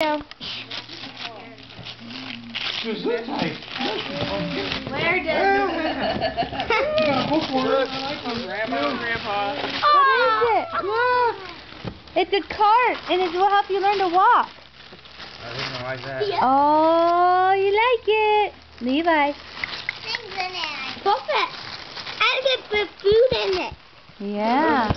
go. Gesundheit. Where does- does? Go for it. Grandma and Grandpa. What is it? It's a cart, and it will help you learn to walk. I didn't know like that. Yeah. Oh, you like it. Levi. Things in it. Pop it. I get the food in it. Yeah.